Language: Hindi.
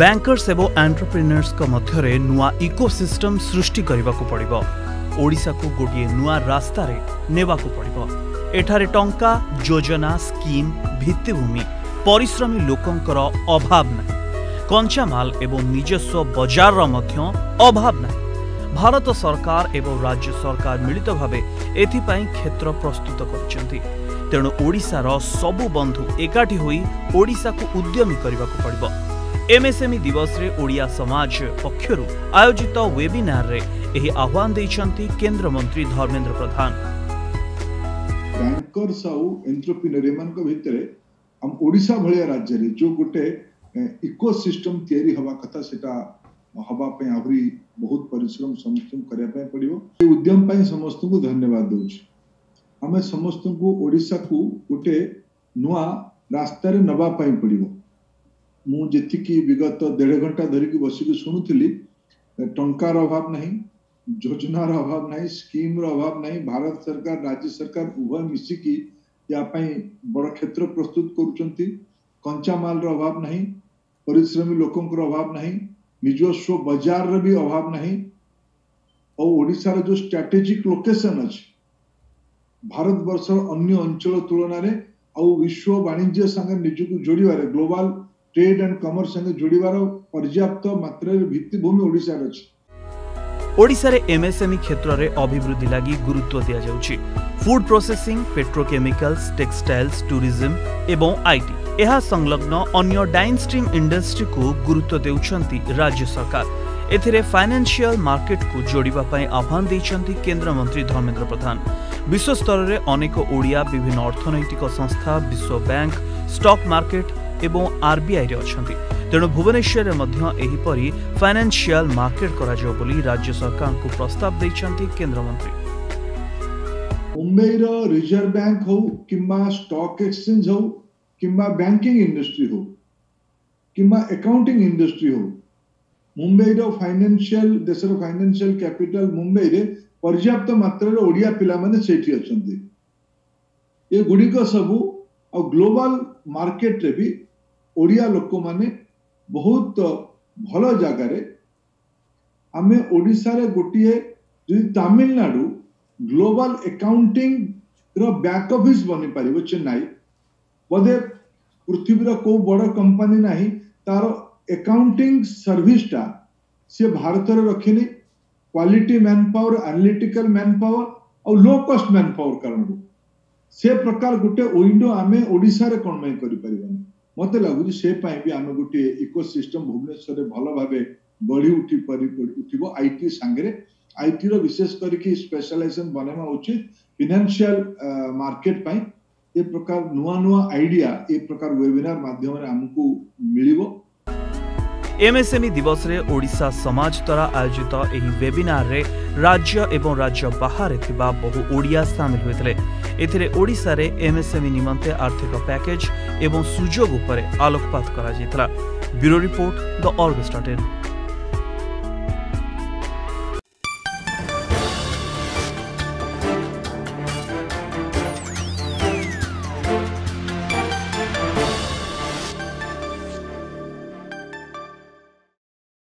ବ୍ୟାଙ୍କର୍ସ ଏବଂ ଆଣ୍ଟରପ୍ରିନର୍ସଙ୍କ ମଧ୍ୟରେ ନୂଆ ଇକୋସିଷ୍ଟମ୍ ସୃଷ୍ଟି କରିବାକୁ ପଡ଼ିବ ଓଡ଼ିଶାକୁ ଗୋଟିଏ ନୂଆ ରାସ୍ତାରେ ନେବାକୁ ପଡ଼ିବ ଏଠାରେ ଟଙ୍କା ଯୋଜନା ସ୍କିମ୍ ଭିତ୍ତିଭୂମି ପରିଶ୍ରମୀ ଲୋକଙ୍କର ଅଭାବ ନାହିଁ କଞ୍ଚାମାଲ ଏବଂ ନିଜସ୍ୱ ବଜାରର ମଧ୍ୟ ଅଭାବ ନାହିଁ ଭାରତ ସରକାର ଏବଂ ରାଜ୍ୟ ସରକାର ମିଳିତ ଭାବେ ଏଥିପାଇଁ କ୍ଷେତ୍ର ପ୍ରସ୍ତୁତ କରିଛନ୍ତି ତେଣୁ ଓଡ଼ିଶାର ସବୁ ବନ୍ଧୁ ଏକାଠି ହୋଇ ଓଡ଼ିଶାକୁ ଉଦ୍ୟମୀ କରିବାକୁ ପଡ଼ିବ ଏମ୍ଏସ୍ଏମ୍ଇ ଦିବସରେ ଓଡ଼ିଆ ସମାଜ ପକ୍ଷରୁ ଆୟୋଜିତ ୱେବିନାରରେ ଏହି ଆହ୍ୱାନ ଦେଇଛନ୍ତି କେନ୍ଦ୍ରମନ୍ତ୍ରୀ ଧର୍ମେନ୍ଦ୍ର ପ୍ରଧାନ ବ୍ୟାଙ୍କର୍ସ ଆଉ ଏଣ୍ଟରପ୍ରିନର ଏମାନଙ୍କ ଭିତରେ ଆମ ଓଡ଼ିଶା ଭଳିଆ ରାଜ୍ୟରେ ଯୋଉ ଗୋଟେ ଇକୋସିଷ୍ଟମ ତିଆରି ହେବା କଥା ସେଟା ହେବା ପାଇଁ ଆହୁରି ବହୁତ ପରିଶ୍ରମ ସମସ୍ତଙ୍କୁ କରିବା ପାଇଁ ପଡ଼ିବ ଏ ଉଦ୍ୟମ ପାଇଁ ସମସ୍ତଙ୍କୁ ଧନ୍ୟବାଦ ଦେଉଛି ଆମେ ସମସ୍ତଙ୍କୁ ଓଡ଼ିଶାକୁ ଗୋଟେ ନୂଆ ରାସ୍ତାରେ ନେବା ପାଇଁ ପଡ଼ିବ मुझकी विगत देढ़ घंटा धरिकी बसिकी शुणु थी टार अभाव ना योजनार अभाव ना स्कीम्र अभाव ना भारत सरकार राज्य सरकार उभय मिसिकी यापाई बड़ क्षेत्र प्रस्तुत करल अभाव ना पिश्रमी लोक अभाव ना निजस्व बजार भी अभाव ना और जो स्ट्राटेजिक लोकेशन अच्छे भारत बर्ष अंचल तुलन आश्व वाणिज्य सागर निज्क जोड़े ग्लोबाल ট্রেড আন্ড কমর্স সঙ্গে যোড়িবার পর্যাপ্ত মাত্রার ভিত্তিভূমি ওড়িশার অছি ওড়িশার এমএসএমই ক্ষেত্রে অভিবৃদ্ধি লাগি গুরুত্ব দিয়া যাচ্ছে food processing petrochemicals textiles tourism এবং আইটি ଏହା ସଂଲଗ୍ନ ଅନ୍ୟ ଡାଇନ୍ଷ୍ଟ୍ରିମ୍ ଇଣ୍ଡଷ୍ଟ୍ରିକୁ ଗୁରୁତ୍ୱ ଦେଉଛନ୍ତି ରାଜ୍ୟ ସରକାର ଏଥିରେ ଫାଇନାନ୍ସିଆଲ ମାର୍କେଟକୁ ଯୋଡ଼ିବା ପାଇଁ ଆହ୍ୱାନ ଦେଇଛନ୍ତି କେନ୍ଦ୍ରମନ୍ତ୍ରୀ ଧର୍ମେନ୍ଦ୍ର ପ୍ରଧାନ ବିଶ୍ୱସ୍ତରରେ ଅନେକ ଓଡ଼ିଆ ବିଭିନ୍ନ ଅର୍ଥନୈତିକ ସଂସ୍ଥା ବିଶ୍ୱ ବ୍ୟାଙ୍କ ଷ୍ଟକ୍ ମାର୍କେଟ एवं आरबीआई रे अछंती तेणु भुवनेश्वर मेंपरी फाइनेसियाल मार्केट कर राज्य सरकार को प्रस्ताव देखते केन्द्रमंत्री मुंबईर रिजर्व बैंक हूँ कि स्टॉक एक्सचेंज हूँ कि बैंकिंग इंडस्ट्री हूँ कि अकाउंटिंग इंडस्ट्री हूँ मुंबईर फाइनेसियाल देशर फाइनेसियाल कैपिटाल मुंबई में पर्याप्त मात्र पाने से गुड़िक सबू ग्लोबल मार्केट भी ओडिया लोक माने बहुत भल जगार आम ओडार गोटे Tamil Nadu global accounting back office बनी पार चेन्नई बोधे पृथ्वीर कौ बड़ कंपनी ना तार अकाउंटिंग सर्विसटा सी Bharat रखिली quality man power analytical man power आउ लो कस्ट मैन पावर कारण से प्रकार गोटे विंडो आम ओडार कौन करी कर ମତେ ଲାଗୁଛି ସେ ପାଇଁ ବି ଆମେ ଗୋଟିଏ ଇକୋସିଷ୍ଟମ ଭୁବନେଶ୍ୱରରେ ଭଲ ଭାବେ ଗଢି ଉଠି ଉଠିବ ଆଇ ଟି ସାଙ୍ଗରେ ଆଇ ଆଇଟିର ବିଶେଷ କରିକି ସ୍ପେଶାଲାଇଜେସନ ବନେଇବା ଉଚିତ ଫିନାନ୍ସିଆଲ ମାର୍କେଟ ପାଇଁ ଏ ପ୍ରକାର ନୂଆ ନୂଆ ଆଇଡିଆ ଏ ପ୍ରକାର ୱେବିନାର ମାଧ୍ୟମରେ ଆମକୁ ମିଳିବ ଏମ୍ଏସ୍ଏମ୍ଇ ଦିବସରେ ଓଡ଼ିଶା ସମାଜ ଦ୍ୱାରା ଆୟୋଜିତ ଏହି ୱେବିନାରରେ ରାଜ୍ୟ ଏବଂ ରାଜ୍ୟ ବାହାରେ ଥିବା ବହୁ ଓଡ଼ିଆ ସାମିଲ ହୋଇଥିଲେ ଏଥିରେ ଓଡ଼ିଶାରେ ଏମ୍ଏସ୍ଏମ୍ଇ ନିମନ୍ତେ ଆର୍ଥିକ ପ୍ୟାକେଜ ଏବଂ ସୁଯୋଗ ଉପରେ ଆଲୋକପାତ କରାଯାଇଥିଲା bureau report the all state